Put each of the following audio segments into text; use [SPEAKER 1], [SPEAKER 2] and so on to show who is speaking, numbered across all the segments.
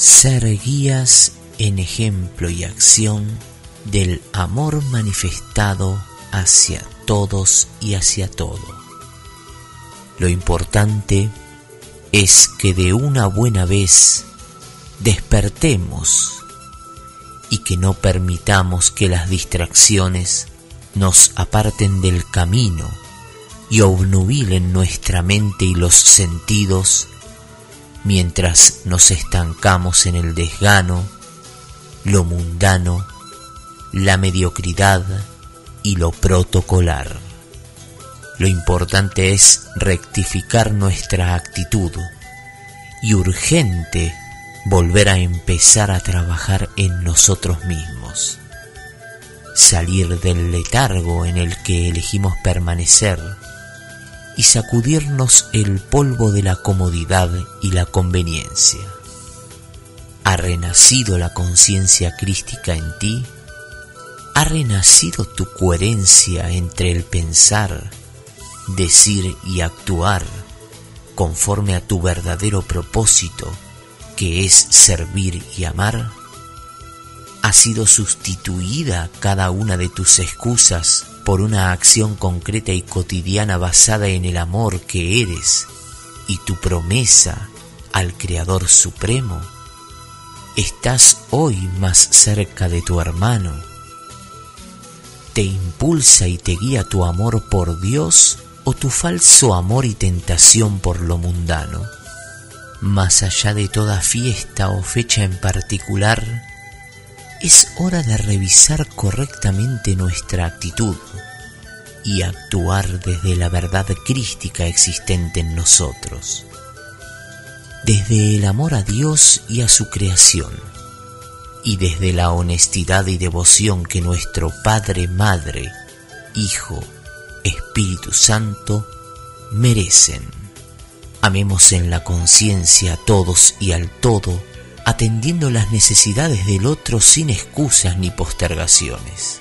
[SPEAKER 1] ser guías en ejemplo y acción del amor manifestado hacia todos y hacia todo. Lo importante es que de una buena vez despertemos y que no permitamos que las distracciones nos aparten del camino y obnubilen nuestra mente y los sentidos mientras nos estancamos en el desgano, lo mundano, la mediocridad y lo protocolar. Lo importante es rectificar nuestra actitud y urgente volver a empezar a trabajar en nosotros mismos, salir del letargo en el que elegimos permanecer y sacudirnos el polvo de la comodidad y la conveniencia. ¿Ha renacido la conciencia crística en ti? ¿Ha renacido tu coherencia entre el pensar, decir y actuar conforme a tu verdadero propósito? que es servir y amar, ha sido sustituida cada una de tus excusas por una acción concreta y cotidiana basada en el amor que eres y tu promesa al Creador Supremo, estás hoy más cerca de tu hermano. ¿Te impulsa y te guía tu amor por Dios o tu falso amor y tentación por lo mundano? más allá de toda fiesta o fecha en particular, es hora de revisar correctamente nuestra actitud y actuar desde la verdad crística existente en nosotros, desde el amor a Dios y a su creación, y desde la honestidad y devoción que nuestro Padre, Madre, Hijo, Espíritu Santo merecen. Amemos en la conciencia a todos y al todo, atendiendo las necesidades del otro sin excusas ni postergaciones,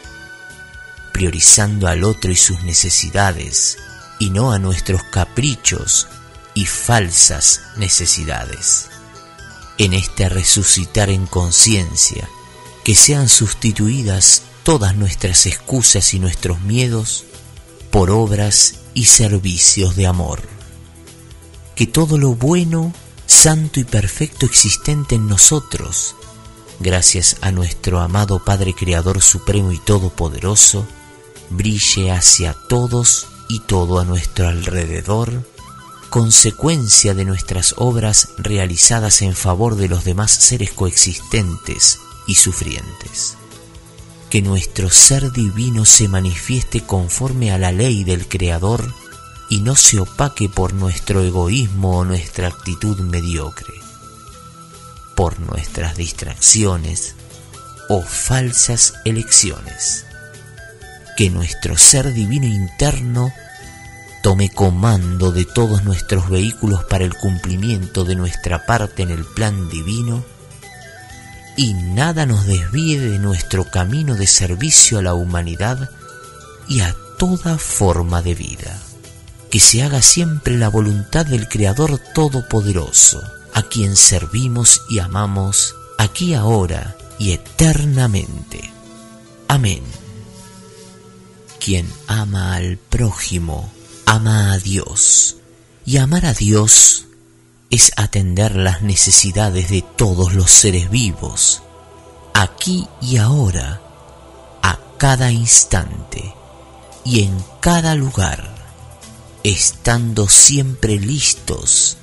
[SPEAKER 1] priorizando al otro y sus necesidades y no a nuestros caprichos y falsas necesidades. En este resucitar en conciencia, que sean sustituidas todas nuestras excusas y nuestros miedos por obras y servicios de amor que todo lo bueno, santo y perfecto existente en nosotros, gracias a nuestro amado Padre Creador Supremo y Todopoderoso, brille hacia todos y todo a nuestro alrededor, consecuencia de nuestras obras realizadas en favor de los demás seres coexistentes y sufrientes. Que nuestro ser divino se manifieste conforme a la ley del Creador y no se opaque por nuestro egoísmo o nuestra actitud mediocre, por nuestras distracciones o falsas elecciones. Que nuestro ser divino interno tome comando de todos nuestros vehículos para el cumplimiento de nuestra parte en el plan divino y nada nos desvíe de nuestro camino de servicio a la humanidad y a toda forma de vida que se haga siempre la voluntad del Creador Todopoderoso, a quien servimos y amamos aquí ahora y eternamente. Amén. Quien ama al prójimo, ama a Dios, y amar a Dios es atender las necesidades de todos los seres vivos, aquí y ahora, a cada instante y en cada lugar estando siempre listos,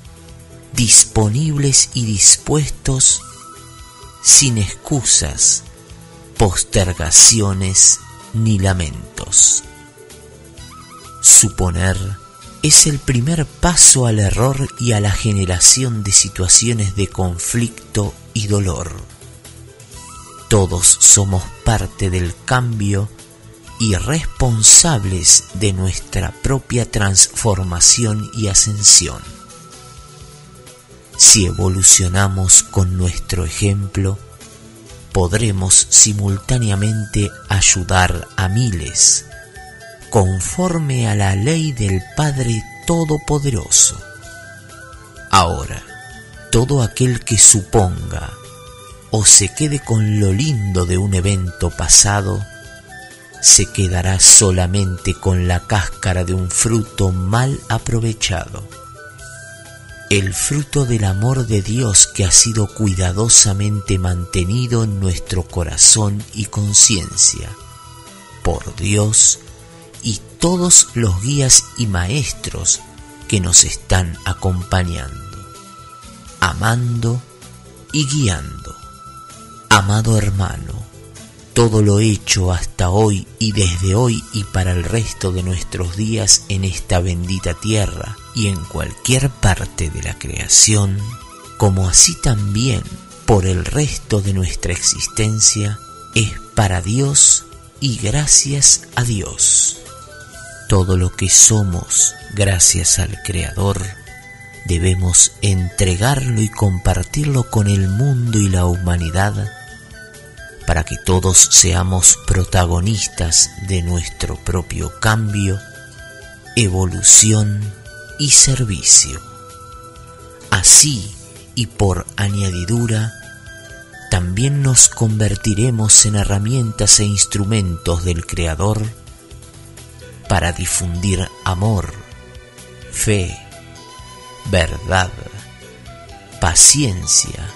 [SPEAKER 1] disponibles y dispuestos, sin excusas, postergaciones ni lamentos. Suponer es el primer paso al error y a la generación de situaciones de conflicto y dolor. Todos somos parte del cambio y responsables de nuestra propia transformación y ascensión. Si evolucionamos con nuestro ejemplo, podremos simultáneamente ayudar a miles, conforme a la ley del Padre Todopoderoso. Ahora, todo aquel que suponga o se quede con lo lindo de un evento pasado, se quedará solamente con la cáscara de un fruto mal aprovechado. El fruto del amor de Dios que ha sido cuidadosamente mantenido en nuestro corazón y conciencia por Dios y todos los guías y maestros que nos están acompañando, amando y guiando. Amado hermano, todo lo hecho hasta hoy y desde hoy y para el resto de nuestros días en esta bendita tierra y en cualquier parte de la creación, como así también por el resto de nuestra existencia, es para Dios y gracias a Dios. Todo lo que somos gracias al Creador, debemos entregarlo y compartirlo con el mundo y la humanidad para que todos seamos protagonistas de nuestro propio cambio, evolución y servicio. Así y por añadidura, también nos convertiremos en herramientas e instrumentos del Creador para difundir amor, fe, verdad, paciencia,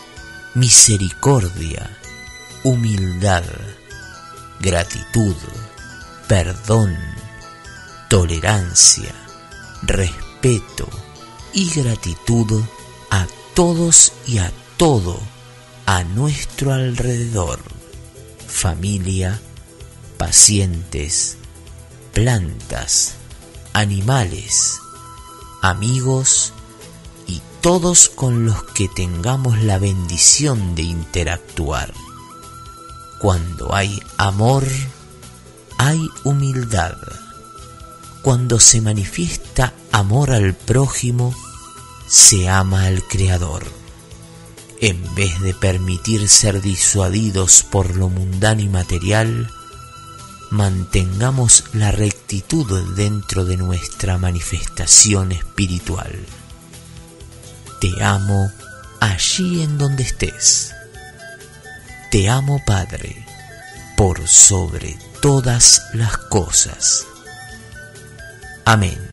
[SPEAKER 1] misericordia, humildad, gratitud, perdón, tolerancia, respeto y gratitud a todos y a todo a nuestro alrededor, familia, pacientes, plantas, animales, amigos y todos con los que tengamos la bendición de interactuar. Cuando hay amor, hay humildad. Cuando se manifiesta amor al prójimo, se ama al Creador. En vez de permitir ser disuadidos por lo mundano y material, mantengamos la rectitud dentro de nuestra manifestación espiritual. Te amo allí en donde estés. Te amo, Padre, por sobre todas las cosas. Amén.